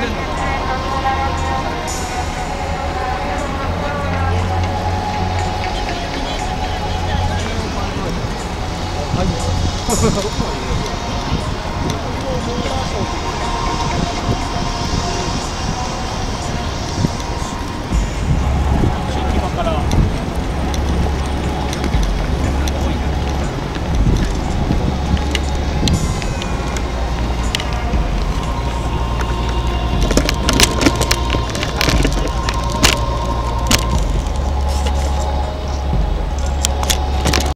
はい。